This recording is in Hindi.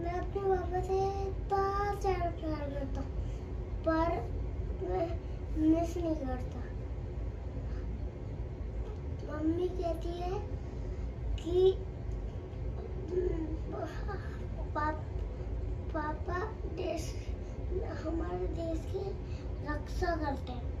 मैं अपने पापा से इतना ज़्यादा प्यार करता पर मैं मिस नहीं करता। मम्मी कहती है कि, पाप, पापा देश, हमारे देश की रक्षा करते हैं।